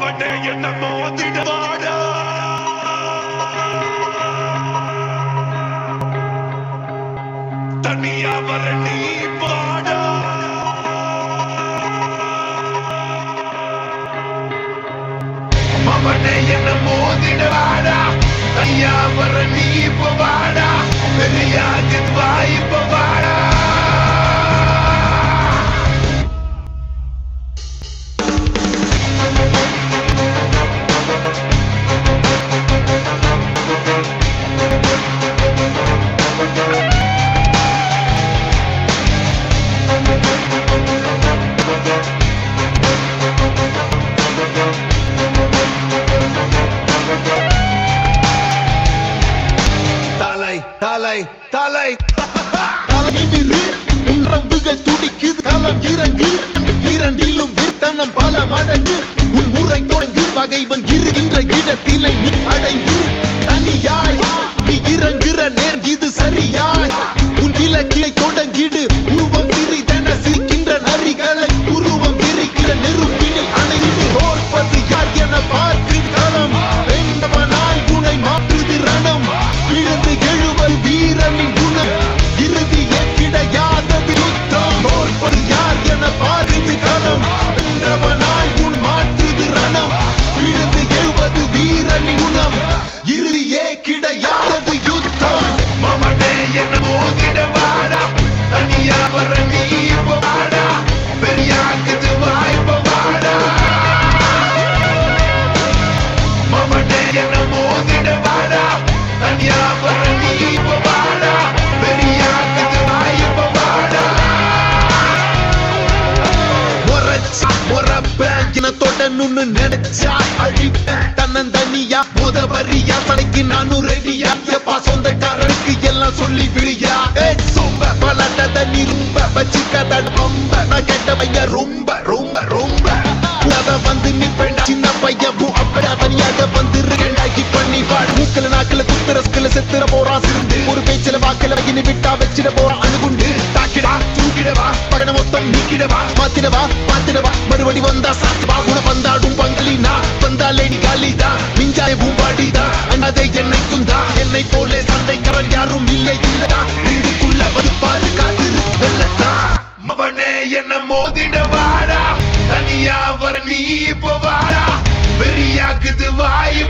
என்ன மோதிடவாடா தனியா வர நீ பாடா மவனே என்ன மோதிடவாடா தனியா வர நீ இப்ப தலை தலை. தலை தலைநிமிரு, துடிக்குது களம் இறங்கு இரண்டிலும் வித்தனம் பல மடங்கு உன் முறை தொடங்கு பகைவன் இருக்கின்ற இடத்திலே அடைந்து இனத்தோடனுன்னு நினைச்சா அழிப்பேன் தன்னந்தனியா முத வரியா சடைக்கு நானும் ரெடியா எப்பா எல்லாம் சொல்லி விழியா சொம்ப பலட்டத நீ ரொம்ப வச்சுக்கத ரொம்ப நான் கேட்ட பையன் ரொம்ப ரொம்ப ரொம்ப அத வந்து சின்ன பையன் அப்படியா தனியாக வந்து பாடு மூக்கல நாக்கல குத்துற ஸ்கில செத்துற போறா சிருந்து ஒரு பேச்சில வாக்கல வகினி விட்டா வச்சிட போறா அணுகுண்டு. தாக்கிடா தூக்கிடவா பகன மொத்தம் நீக்கிடவா? மாத்திடவா மாத்திடவா? மறுபடி வந்தா சாத்துவா? உன வந்தாடும் பங்களினா வந்தாலே நீ காலிதா? மிஞ்சாய பூம்பாடிதா? அண்ணாதே என்னை குந்தா? என்னை போலே சண்டைக்காரன் யாரும் இல்லை இல்லடா. இதுக்குள்ள வந்து பாரு காத்திரு வெள்ளத்தா. மவனே என்ன மோதிடவாடா தனியா வர நீ இப்ப வாடா. பெரியாக்குது வாய்ப்பு